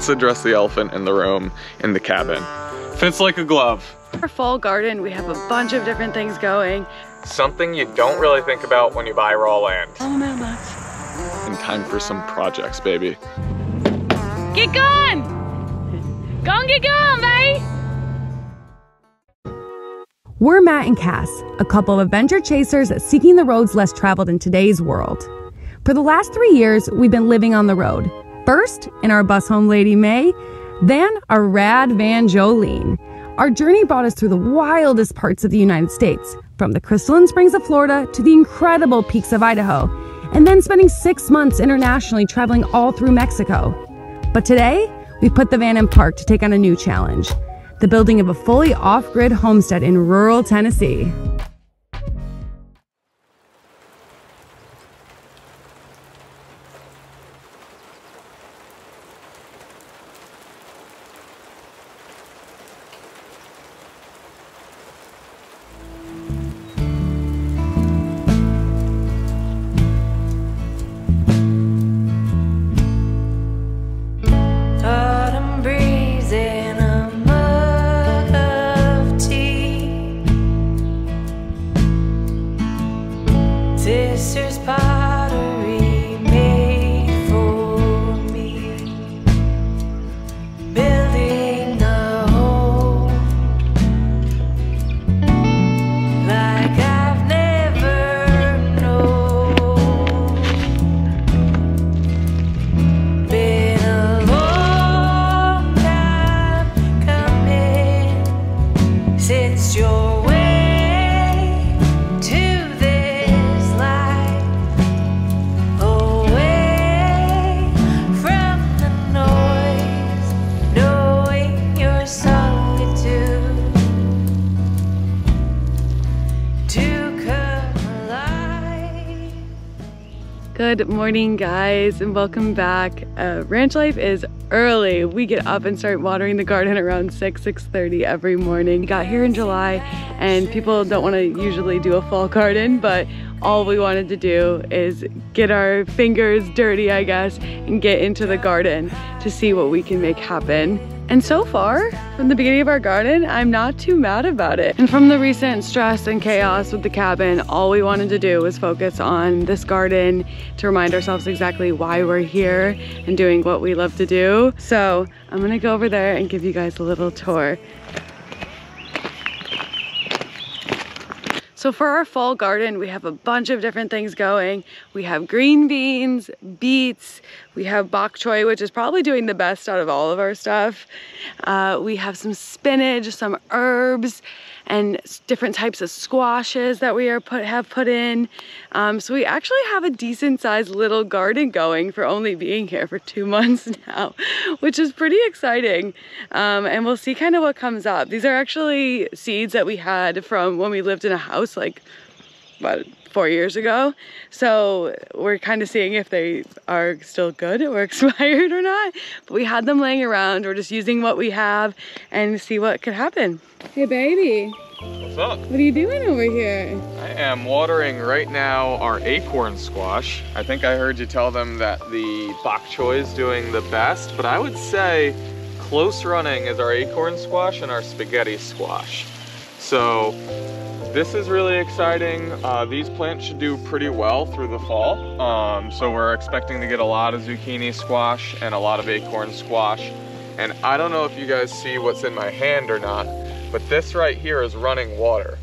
let's address the elephant in the room in the cabin. Fits like a glove. Our fall garden, we have a bunch of different things going. Something you don't really think about when you buy raw land. Oh, mailbox. And time for some projects, baby. Get going! Go and get going, babe! We're Matt and Cass, a couple of adventure chasers seeking the roads less traveled in today's world. For the last three years, we've been living on the road. First, in our bus home Lady May, then our rad van Jolene. Our journey brought us through the wildest parts of the United States, from the crystalline springs of Florida to the incredible peaks of Idaho, and then spending six months internationally traveling all through Mexico. But today, we put the van in park to take on a new challenge the building of a fully off grid homestead in rural Tennessee. Morning, guys, and welcome back. Uh, ranch life is early. We get up and start watering the garden around 6, 6.30 every morning. Got here in July, and people don't want to usually do a fall garden, but all we wanted to do is get our fingers dirty, I guess, and get into the garden to see what we can make happen. And so far, from the beginning of our garden, I'm not too mad about it. And from the recent stress and chaos with the cabin, all we wanted to do was focus on this garden to remind ourselves exactly why we're here and doing what we love to do. So I'm gonna go over there and give you guys a little tour. So for our fall garden, we have a bunch of different things going. We have green beans, beets, we have bok choy, which is probably doing the best out of all of our stuff. Uh, we have some spinach, some herbs, and different types of squashes that we are put have put in. Um, so we actually have a decent sized little garden going for only being here for two months now, which is pretty exciting. Um, and we'll see kind of what comes up. These are actually seeds that we had from when we lived in a house like about four years ago. So we're kind of seeing if they are still good or expired or not. But we had them laying around. We're just using what we have and see what could happen. Hey baby, What's up? what are you doing over here? I am watering right now our acorn squash. I think I heard you tell them that the bok choy is doing the best, but I would say close running is our acorn squash and our spaghetti squash. So this is really exciting. Uh, these plants should do pretty well through the fall. Um, so we're expecting to get a lot of zucchini squash and a lot of acorn squash. And I don't know if you guys see what's in my hand or not, but this right here is running water.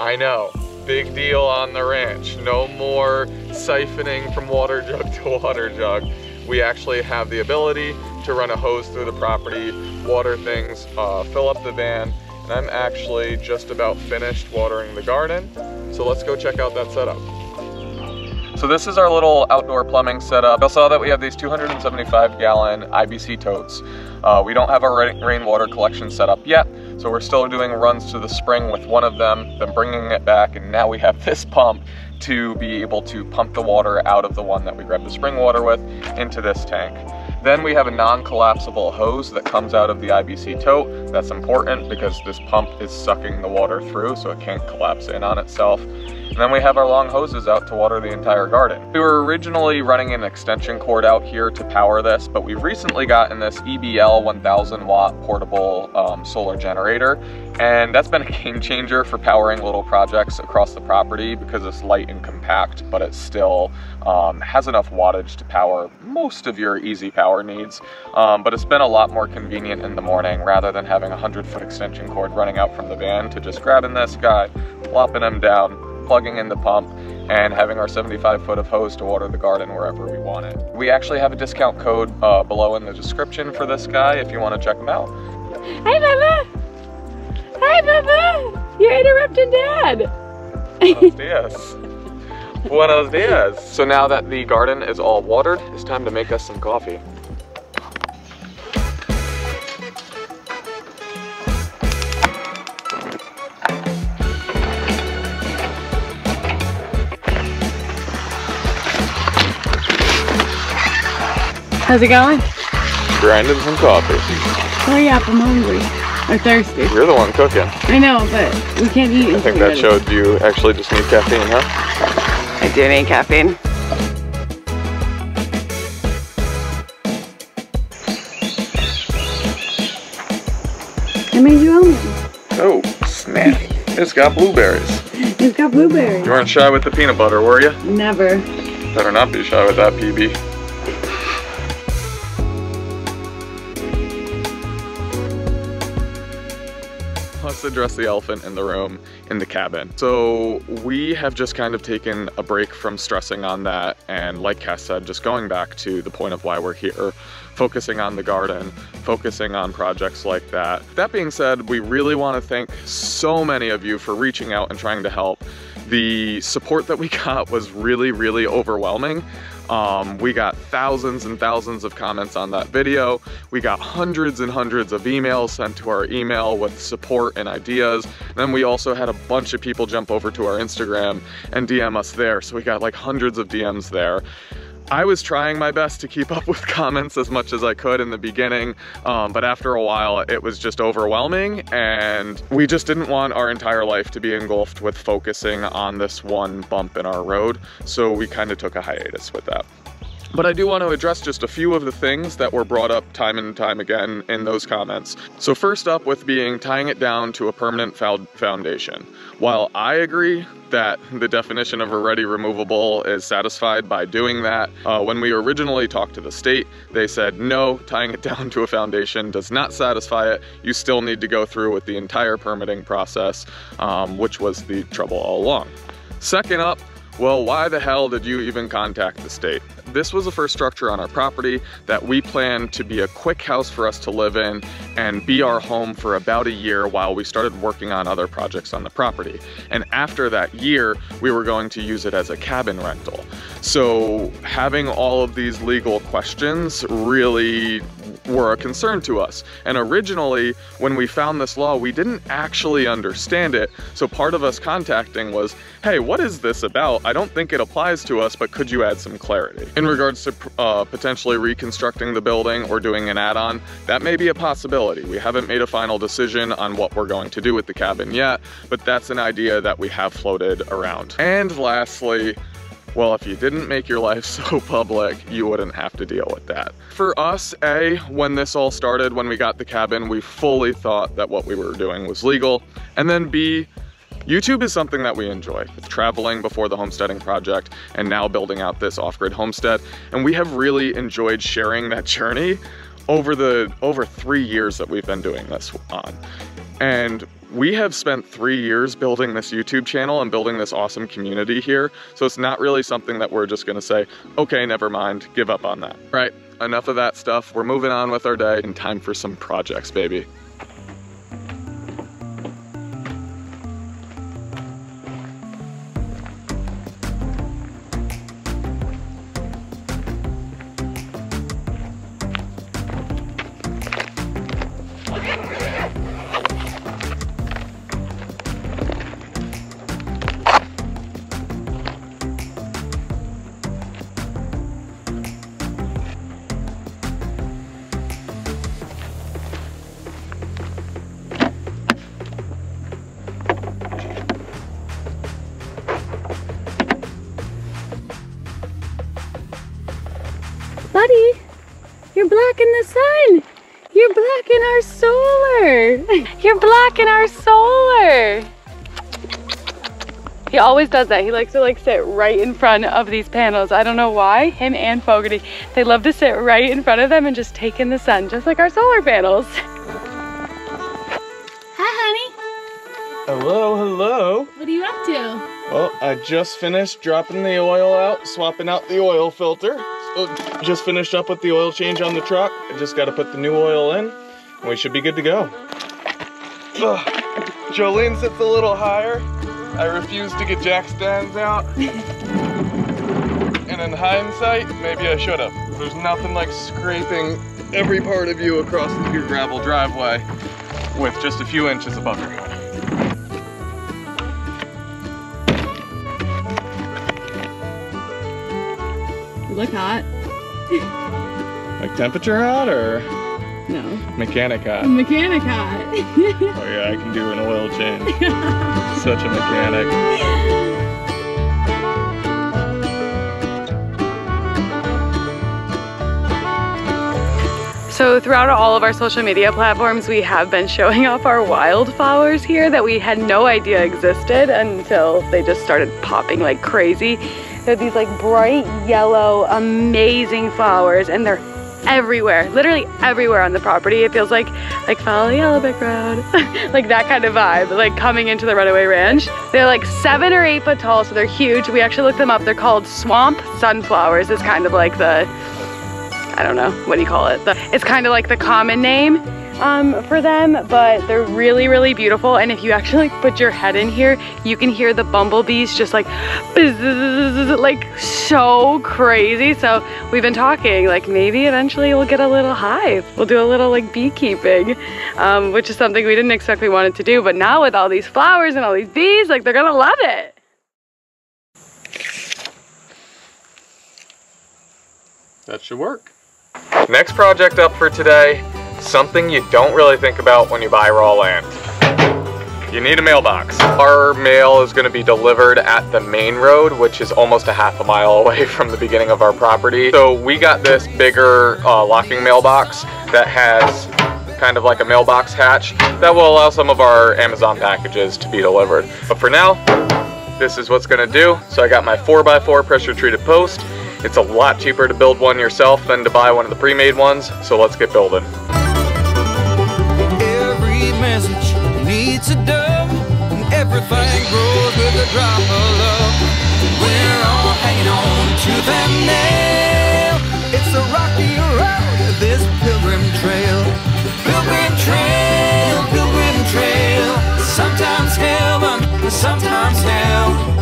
I know, big deal on the ranch. No more siphoning from water jug to water jug. We actually have the ability to run a hose through the property, water things, uh, fill up the van, and I'm actually just about finished watering the garden. So let's go check out that setup. So this is our little outdoor plumbing setup. You'll saw that we have these 275 gallon IBC totes. Uh, we don't have our rain- rainwater collection set up yet, so we're still doing runs to the spring with one of them, then bringing it back, and now we have this pump to be able to pump the water out of the one that we grabbed the spring water with into this tank. Then we have a non-collapsible hose that comes out of the IBC tote. That's important because this pump is sucking the water through so it can't collapse in on itself. And then we have our long hoses out to water the entire garden. We were originally running an extension cord out here to power this, but we've recently gotten this EBL 1000 watt portable um, solar generator. And that's been a game changer for powering little projects across the property because it's light and compact, but it still um, has enough wattage to power most of your easy power needs. Um, but it's been a lot more convenient in the morning rather than having a 100 foot extension cord running out from the van to just grabbing this guy, plopping him down, plugging in the pump, and having our 75 foot of hose to water the garden wherever we want it. We actually have a discount code uh, below in the description for this guy if you want to check him out. Hi, Bubba. Hi, Bubba. You're interrupting Dad. Buenos dias. Buenos dias. So now that the garden is all watered, it's time to make us some coffee. How's it going? Grinding some coffee. Hurry up, I'm hungry. Or thirsty. You're the one cooking. I know, but we can't eat. I think that showed you actually just need caffeine, huh? I do need caffeine. I made you almond. Oh, snap. It's got blueberries. It's got blueberries. You weren't shy with the peanut butter, were you? Never. Better not be shy with that PB. Address the elephant in the room in the cabin. So we have just kind of taken a break from stressing on that and like Cass said, just going back to the point of why we're here, focusing on the garden, focusing on projects like that. That being said, we really want to thank so many of you for reaching out and trying to help. The support that we got was really, really overwhelming. Um, we got thousands and thousands of comments on that video. We got hundreds and hundreds of emails sent to our email with support and ideas. And then we also had a bunch of people jump over to our Instagram and DM us there. So we got like hundreds of DMs there. I was trying my best to keep up with comments as much as I could in the beginning, um, but after a while it was just overwhelming and we just didn't want our entire life to be engulfed with focusing on this one bump in our road, so we kind of took a hiatus with that. But I do want to address just a few of the things that were brought up time and time again in those comments. So first up with being tying it down to a permanent foundation. While I agree that the definition of a ready removable is satisfied by doing that, uh, when we originally talked to the state, they said no, tying it down to a foundation does not satisfy it. You still need to go through with the entire permitting process, um, which was the trouble all along. Second up, well, why the hell did you even contact the state? This was the first structure on our property that we planned to be a quick house for us to live in and be our home for about a year while we started working on other projects on the property. And after that year, we were going to use it as a cabin rental. So having all of these legal questions really were a concern to us. And originally, when we found this law, we didn't actually understand it. So part of us contacting was, hey, what is this about? I don't think it applies to us, but could you add some clarity? In regards to uh, potentially reconstructing the building or doing an add-on, that may be a possibility. We haven't made a final decision on what we're going to do with the cabin yet, but that's an idea that we have floated around. And lastly, well, if you didn't make your life so public, you wouldn't have to deal with that. For us, A, when this all started, when we got the cabin, we fully thought that what we were doing was legal. And then B, YouTube is something that we enjoy. Traveling before the homesteading project and now building out this off-grid homestead. And we have really enjoyed sharing that journey over the over three years that we've been doing this on. And we have spent three years building this YouTube channel and building this awesome community here. So it's not really something that we're just gonna say, okay, never mind, give up on that. Right, enough of that stuff. We're moving on with our day and time for some projects, baby. Solar. You're blocking our solar. He always does that. He likes to like sit right in front of these panels. I don't know why. Him and Fogarty, they love to sit right in front of them and just take in the sun, just like our solar panels. Hi, honey. Hello, hello. What are you up to? Well, I just finished dropping the oil out, swapping out the oil filter. So just finished up with the oil change on the truck. I just got to put the new oil in, and we should be good to go. Ugh. Jolene sits a little higher. I refuse to get jack stands out. and in hindsight, maybe I should have. There's nothing like scraping every part of you across your gravel driveway with just a few inches above your head. You look hot. Like temperature hot or No. mechanic hot? Mechanic hot. Oh yeah, I can do an oil change. Such a mechanic. So throughout all of our social media platforms, we have been showing off our wildflowers here that we had no idea existed until they just started popping like crazy. They're these like bright yellow, amazing flowers and they're everywhere, literally everywhere on the property. It feels like, like follow the yellow brick road, like that kind of vibe, like coming into the Runaway Ranch. They're like seven or eight foot tall, so they're huge. We actually looked them up. They're called swamp sunflowers It's kind of like the, I don't know, what do you call it? The, it's kind of like the common name um, for them, but they're really, really beautiful. And if you actually like, put your head in here, you can hear the bumblebees just like, like so crazy. So we've been talking, like maybe eventually we'll get a little hive. We'll do a little like beekeeping, um, which is something we didn't expect we wanted to do. But now with all these flowers and all these bees, like they're gonna love it. That should work. Next project up for today, something you don't really think about when you buy raw land. You need a mailbox. Our mail is gonna be delivered at the main road, which is almost a half a mile away from the beginning of our property. So we got this bigger uh, locking mailbox that has kind of like a mailbox hatch that will allow some of our Amazon packages to be delivered. But for now, this is what's gonna do. So I got my 4x4 pressure treated post. It's a lot cheaper to build one yourself than to buy one of the pre-made ones. So let's get building. Message needs a dove, and everything grows with a drop of love. We're all hanging on to that nail. It's a rocky road, this pilgrim trail. Pilgrim trail, pilgrim trail. Sometimes heaven, sometimes hell.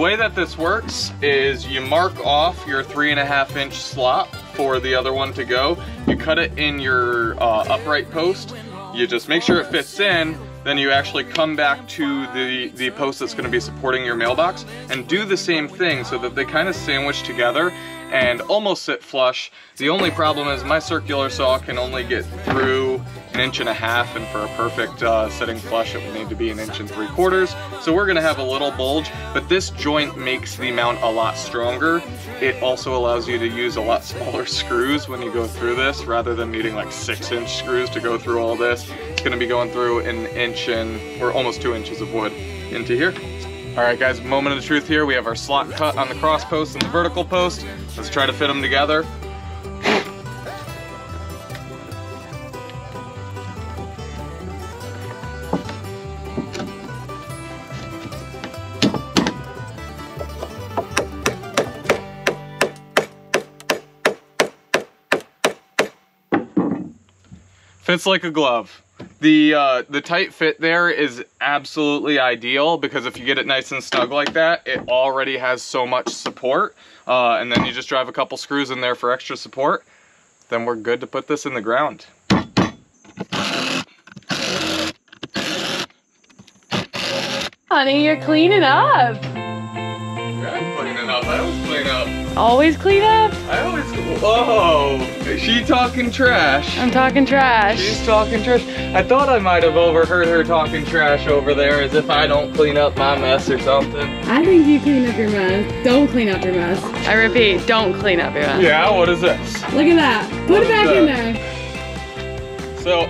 Way that this works is you mark off your three and a half inch slot for the other one to go. You cut it in your uh, upright post. You just make sure it fits in. Then you actually come back to the, the post that's gonna be supporting your mailbox and do the same thing so that they kind of sandwich together and almost sit flush. The only problem is my circular saw can only get through an inch and a half and for a perfect uh, sitting flush it would need to be an inch and three quarters. So we're gonna have a little bulge, but this joint makes the mount a lot stronger. It also allows you to use a lot smaller screws when you go through this rather than needing like six inch screws to go through all this. It's gonna be going through an inch and, or almost two inches of wood into here. All right guys, moment of the truth here. We have our slot cut on the cross post and the vertical post. Let's try to fit them together. Fits like a glove. The uh, the tight fit there is absolutely ideal because if you get it nice and snug like that, it already has so much support. Uh, and then you just drive a couple screws in there for extra support. Then we're good to put this in the ground. Honey, you're cleaning up. I'm cleaning up. I always clean up. Always clean up. I always. Whoa! Is she talking trash? I'm talking trash. She's talking trash. I thought I might have overheard her talking trash over there as if I don't clean up my mess or something. I think you clean up your mess. Don't clean up your mess. I repeat, don't clean up your mess. Yeah, what is this? Look at that. Put What it back in there. So,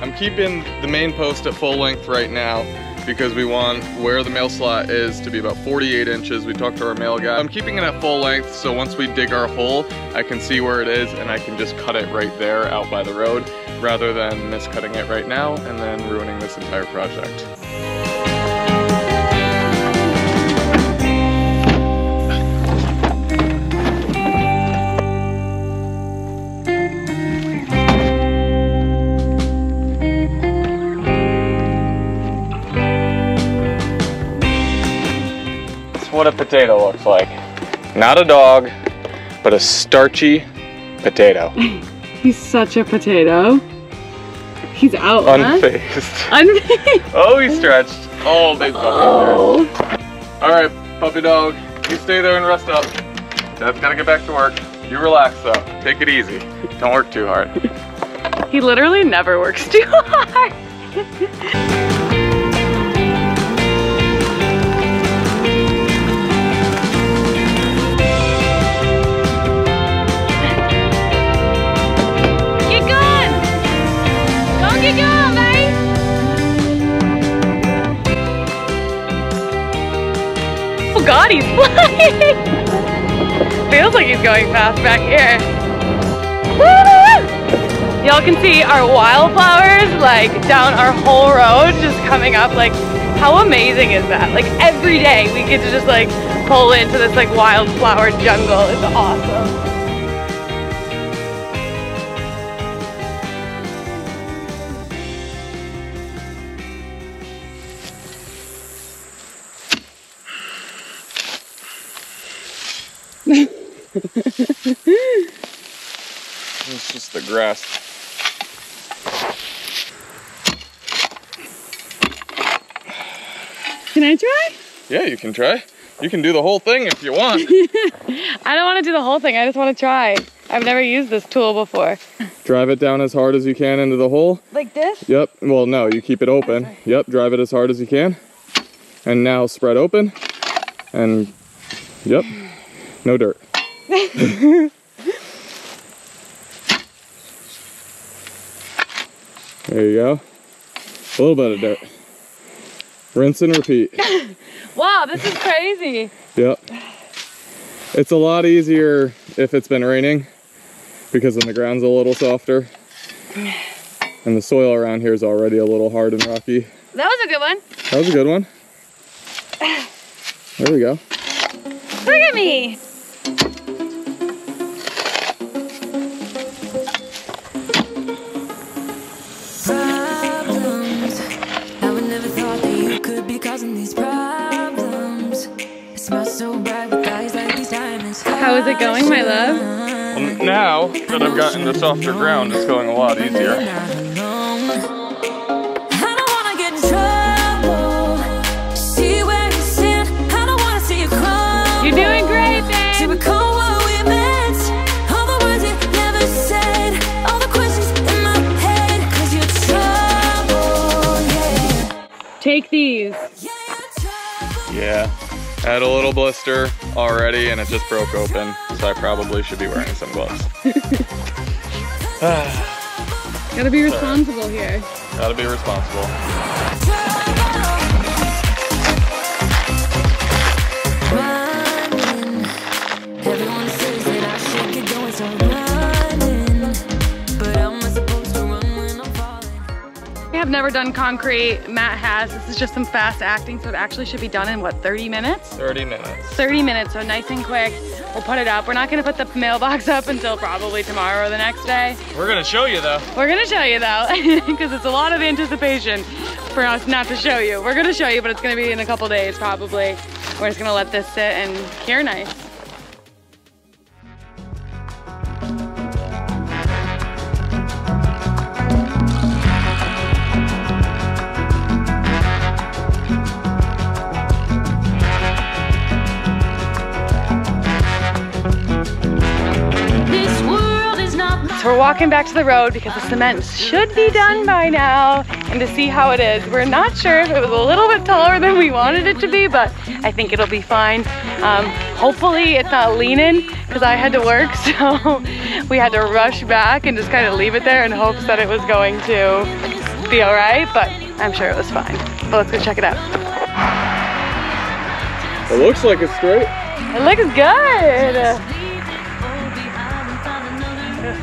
I'm keeping the main post at full length right now because we want where the mail slot is to be about 48 inches. We talked to our mail guy. I'm keeping it at full length so once we dig our hole, I can see where it is and I can just cut it right there out by the road rather than miscutting it right now and then ruining this entire project. What a potato looks like. Not a dog, but a starchy potato. He's such a potato. He's out? Unfazed. Unfazed. Oh, he stretched. Oh, big puppy Oh. All right, puppy dog, you stay there and rest up. Dad's gotta get back to work. You relax though. Take it easy. Don't work too hard. He literally never works too hard. God, he's flying! Feels like he's going fast back here. Y'all can see our wildflowers like down our whole road just coming up. Like, how amazing is that? Like every day we get to just like pull into this like wildflower jungle. It's awesome. It's just the grass. Can I try? Yeah, you can try. You can do the whole thing if you want. I don't want to do the whole thing. I just want to try. I've never used this tool before. drive it down as hard as you can into the hole. Like this? Yep. Well, no, you keep it open. Yep. Drive it as hard as you can. And now spread open. And yep. No dirt. There you go. A little bit of dirt. Rinse and repeat. Wow, this is crazy. Yep. It's a lot easier if it's been raining because then the ground's a little softer. And the soil around here is already a little hard and rocky. That was a good one. That was a good one. There we go. Look at me. Is it going, my love? Well, now that I've gotten to softer ground, it's going a lot easier. I don't wanna get in trouble. See where you stand. I don't wanna see you crumble. You're doing great, babe. recall what we meant. All the words you never said. All the questions in my head. Cause you're trouble, yeah. Take these. Yeah, you're trouble. Yeah. I had a little blister already and it just broke open, so I probably should be wearing some gloves. Gotta be responsible here. Gotta be responsible. Never done concrete. Matt has. This is just some fast acting, so it actually should be done in what, 30 minutes? 30 minutes. 30 minutes, so nice and quick. We'll put it up. We're not gonna put the mailbox up until probably tomorrow or the next day. We're gonna show you though. We're gonna show you though, because it's a lot of anticipation for us not to show you. We're gonna show you, but it's gonna be in a couple days probably. We're just gonna let this sit and cure nice. We're walking back to the road because the cement should be done by now and to see how it is. We're not sure if it was a little bit taller than we wanted it to be, but I think it'll be fine. Um, hopefully it's not leaning because I had to work, so we had to rush back and just kind of leave it there in hopes that it was going to be all right, but I'm sure it was fine. But let's go check it out. It looks like it's straight. It looks good.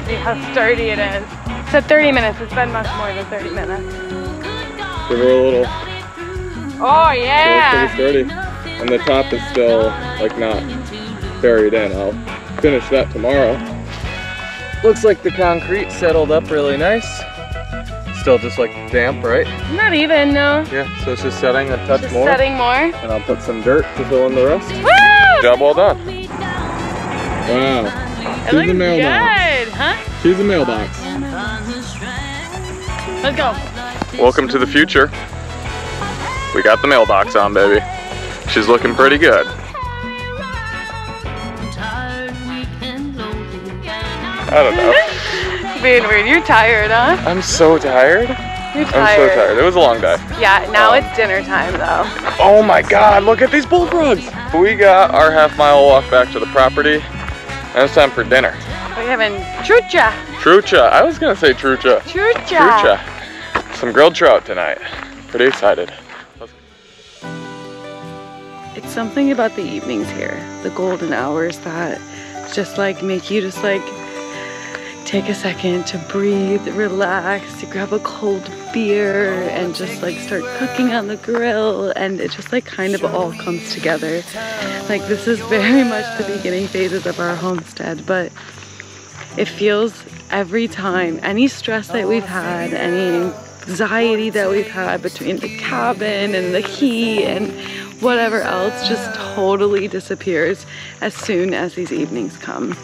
Let's see how sturdy it is. It said 30 minutes. It's been much more than 30 minutes. Give her a little. Oh yeah. looks pretty sturdy. And the top is still like not buried in. I'll finish that tomorrow. Looks like the concrete settled up really nice. Still just like damp, right? Not even no. Yeah, so it's just setting a touch Just more. setting more. And I'll put some dirt to fill in the rest. Woo! Job well done. Wow. It She's looks the mailbox. good, huh? She's a mailbox. Let's go. Welcome to the future. We got the mailbox on, baby. She's looking pretty good. I don't know. Being weird. You're tired, huh? I'm so tired. You're I'm so tired. It was a long day. Yeah, now Um, it's dinner time though. Oh my god, look at these bullfrogs! We got our half mile walk back to the property, and it's time for dinner. We're having trucha. Trucha. I was gonna say trucha. Trucha. Trucha. Some grilled trout tonight. Pretty excited. It's something about the evenings here, the golden hours that just like make you just like take a second to breathe, relax, to grab a cold beer and just like start cooking on the grill and it just like kind of all comes together. Like this is very much the beginning phases of our homestead, but it feels every time any stress that we've had, any anxiety that we've had between the cabin and the heat and whatever else just totally disappears as soon as these evenings come.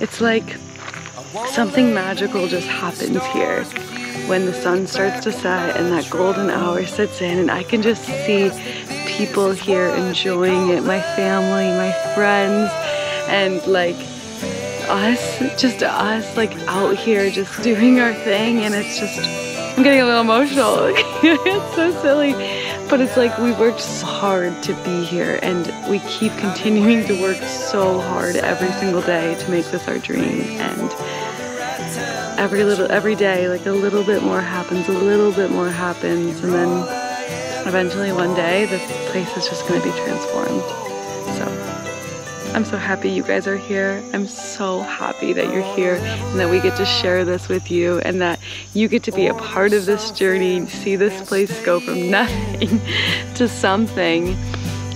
It's like something magical just happens here when the sun starts to set and that golden hour sits in and I can just see people here enjoying it, my family, my friends, and like us, just us, like out here just doing our thing, and it's just, I'm getting a little emotional. it's so silly, but it's like we worked so hard to be here, and we keep continuing to work so hard every single day to make this our dream, and every little, every day, like a little bit more happens, a little bit more happens, and then eventually one day this place is just going to be transformed. So. I'm so happy you guys are here. I'm so happy that you're here and that we get to share this with you and that you get to be a part of this journey, see this place go from nothing to something.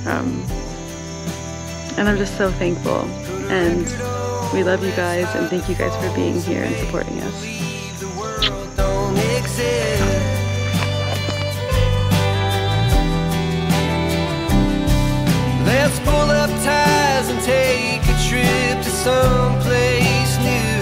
Um, and I'm just so thankful. And we love you guys and thank you guys for being here and supporting us. Let's pull up ties and take a trip to someplace new.